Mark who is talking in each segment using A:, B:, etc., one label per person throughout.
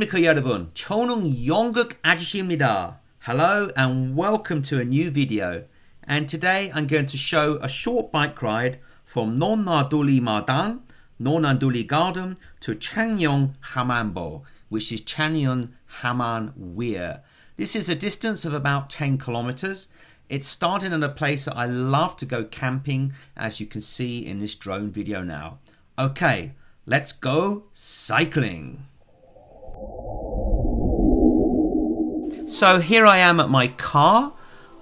A: 안녕하십니까 여러분. 아저씨입니다. Hello and welcome to a new video. And today I'm going to show a short bike ride from Neonadeuli Madan, Neonadeuli Garden to Changnyeong Hamanbo, which is Changnyeong Haman Weir. This is a distance of about 10 kilometers. It's starting at a place that I love to go camping, as you can see in this drone video now. Okay, let's go cycling. So here I am at my car.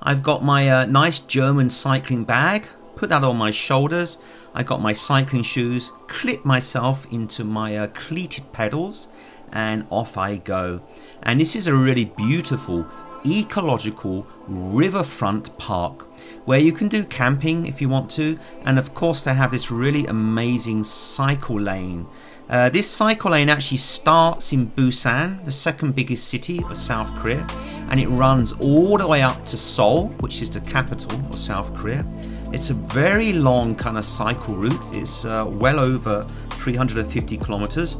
A: I've got my uh, nice German cycling bag, put that on my shoulders. I got my cycling shoes, clip myself into my uh, cleated pedals, and off I go. And this is a really beautiful ecological riverfront park where you can do camping if you want to and of course they have this really amazing cycle lane uh, this cycle lane actually starts in Busan, the second biggest city of South Korea, and it runs all the way up to Seoul, which is the capital of South Korea. It's a very long kind of cycle route. It's uh, well over 350 kilometers,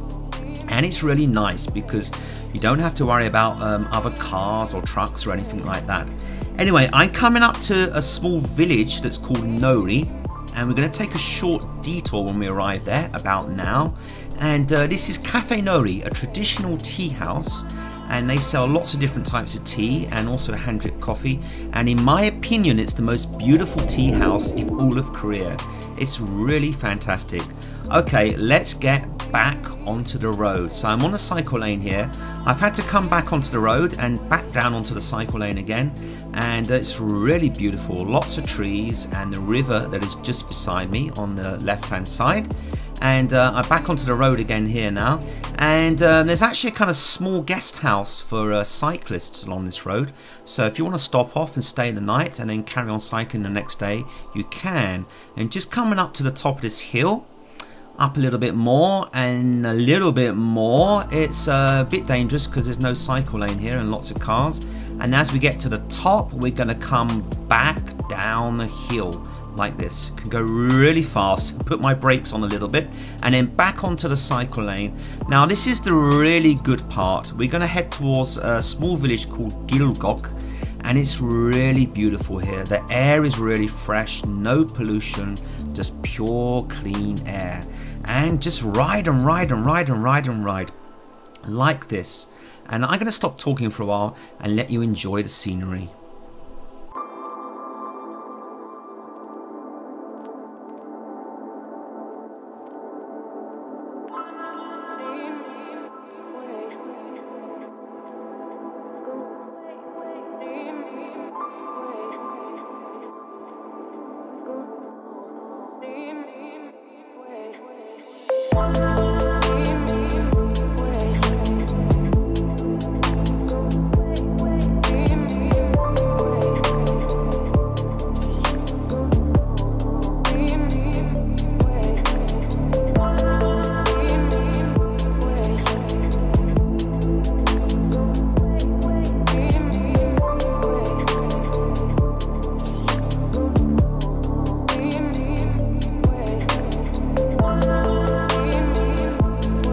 A: and it's really nice because you don't have to worry about um, other cars or trucks or anything like that. Anyway, I'm coming up to a small village that's called Nori, and we're going to take a short detour when we arrive there about now and uh, this is Cafe Nori, a traditional tea house, and they sell lots of different types of tea and also hand drip coffee. And in my opinion, it's the most beautiful tea house in all of Korea. It's really fantastic. Okay, let's get back onto the road. So I'm on a cycle lane here. I've had to come back onto the road and back down onto the cycle lane again. And uh, it's really beautiful. Lots of trees and the river that is just beside me on the left hand side and uh, I'm back onto the road again here now. And um, there's actually a kind of small guest house for uh, cyclists along this road. So if you want to stop off and stay the night and then carry on cycling the next day, you can. And just coming up to the top of this hill, up a little bit more and a little bit more. It's a bit dangerous because there's no cycle lane here and lots of cars. And as we get to the top, we're going to come back down the hill like this. Can go really fast, put my brakes on a little bit, and then back onto the cycle lane. Now this is the really good part. We're going to head towards a small village called Gilgok, and it's really beautiful here. The air is really fresh, no pollution, just pure clean air. And just ride and ride and ride and ride and ride like this. And I'm going to stop talking for a while and let you enjoy the scenery.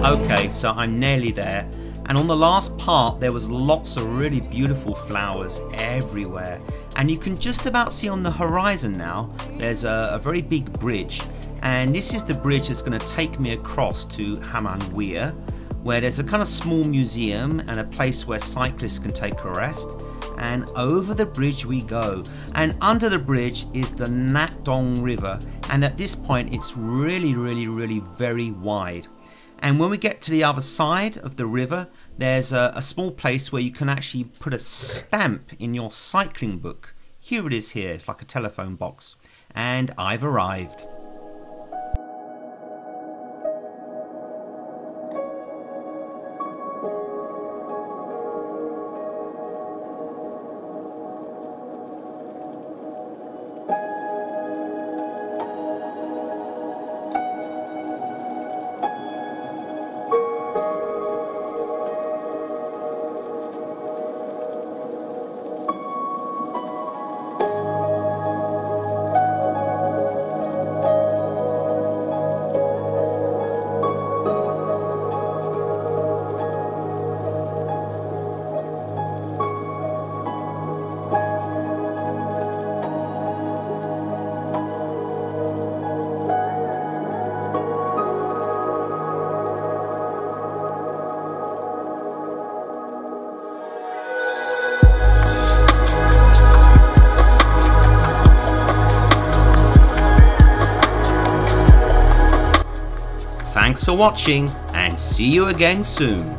A: Okay, so I'm nearly there. And on the last part, there was lots of really beautiful flowers everywhere. And you can just about see on the horizon now, there's a, a very big bridge. And this is the bridge that's going to take me across to Haman Weir, where there's a kind of small museum and a place where cyclists can take a rest. And over the bridge we go. And under the bridge is the Nakdong River. And at this point, it's really, really, really very wide. And when we get to the other side of the river, there's a, a, small place where you can actually put a stamp in your cycling book. Here it is here, it's like a telephone box. And I've arrived. Thanks for watching and see you again soon.